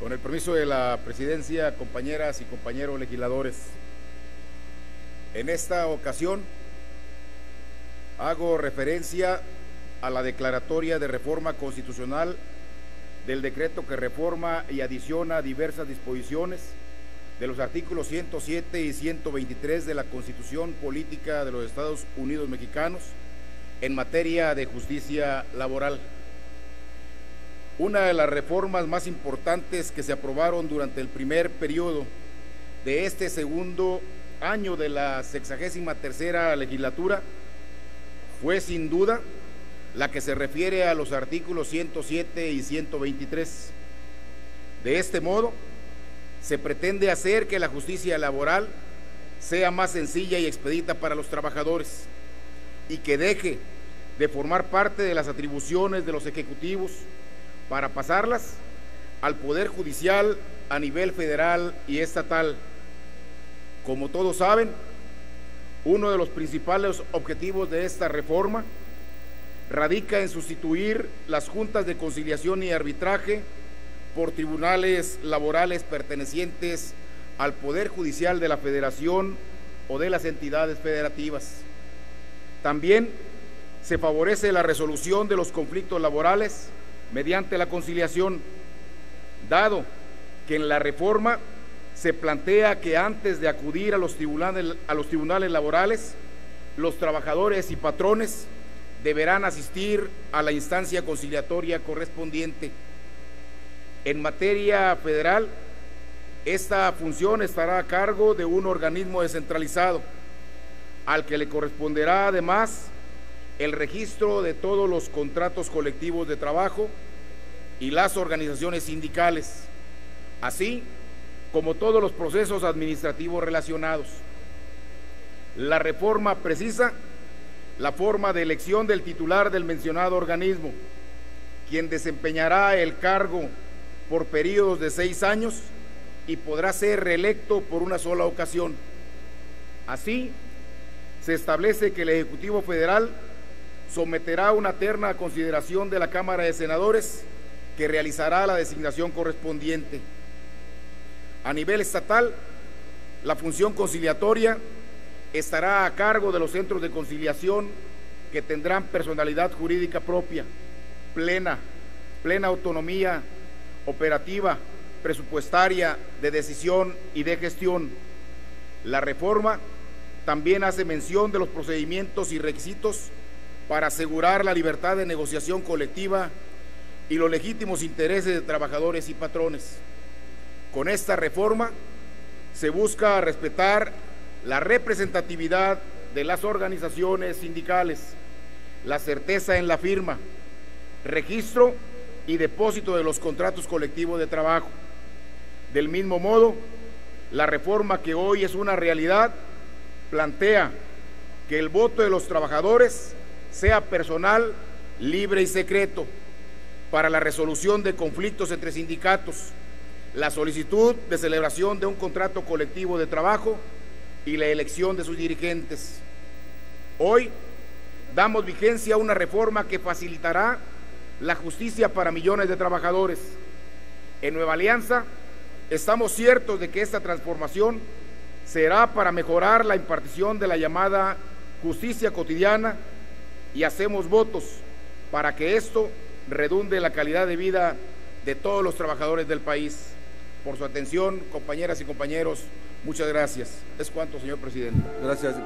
Con el permiso de la presidencia, compañeras y compañeros legisladores, en esta ocasión hago referencia a la declaratoria de reforma constitucional del decreto que reforma y adiciona diversas disposiciones de los artículos 107 y 123 de la Constitución Política de los Estados Unidos Mexicanos en materia de justicia laboral. Una de las reformas más importantes que se aprobaron durante el primer periodo de este segundo año de la sexagésima tercera legislatura fue sin duda la que se refiere a los artículos 107 y 123. De este modo, se pretende hacer que la justicia laboral sea más sencilla y expedita para los trabajadores y que deje de formar parte de las atribuciones de los ejecutivos para pasarlas al Poder Judicial a nivel federal y estatal. Como todos saben, uno de los principales objetivos de esta reforma radica en sustituir las juntas de conciliación y arbitraje por tribunales laborales pertenecientes al Poder Judicial de la Federación o de las entidades federativas. También se favorece la resolución de los conflictos laborales mediante la conciliación, dado que en la reforma se plantea que antes de acudir a los tribunales, a los tribunales laborales, los trabajadores y patrones deberán asistir a la instancia conciliatoria correspondiente. En materia federal, esta función estará a cargo de un organismo descentralizado, al que le corresponderá además el registro de todos los contratos colectivos de trabajo y las organizaciones sindicales, así como todos los procesos administrativos relacionados. La reforma precisa la forma de elección del titular del mencionado organismo, quien desempeñará el cargo por periodos de seis años y podrá ser reelecto por una sola ocasión. Así, se establece que el Ejecutivo Federal someterá una terna consideración de la Cámara de Senadores que realizará la designación correspondiente. A nivel estatal, la función conciliatoria estará a cargo de los centros de conciliación que tendrán personalidad jurídica propia, plena, plena autonomía operativa, presupuestaria, de decisión y de gestión. La reforma también hace mención de los procedimientos y requisitos para asegurar la libertad de negociación colectiva y los legítimos intereses de trabajadores y patrones. Con esta reforma se busca respetar la representatividad de las organizaciones sindicales, la certeza en la firma, registro y depósito de los contratos colectivos de trabajo. Del mismo modo, la reforma que hoy es una realidad plantea que el voto de los trabajadores sea personal, libre y secreto para la resolución de conflictos entre sindicatos, la solicitud de celebración de un contrato colectivo de trabajo y la elección de sus dirigentes. Hoy damos vigencia a una reforma que facilitará la justicia para millones de trabajadores. En Nueva Alianza estamos ciertos de que esta transformación será para mejorar la impartición de la llamada justicia cotidiana y hacemos votos para que esto redunde la calidad de vida de todos los trabajadores del país. Por su atención, compañeras y compañeros, muchas gracias. Es cuanto, señor presidente. Gracias.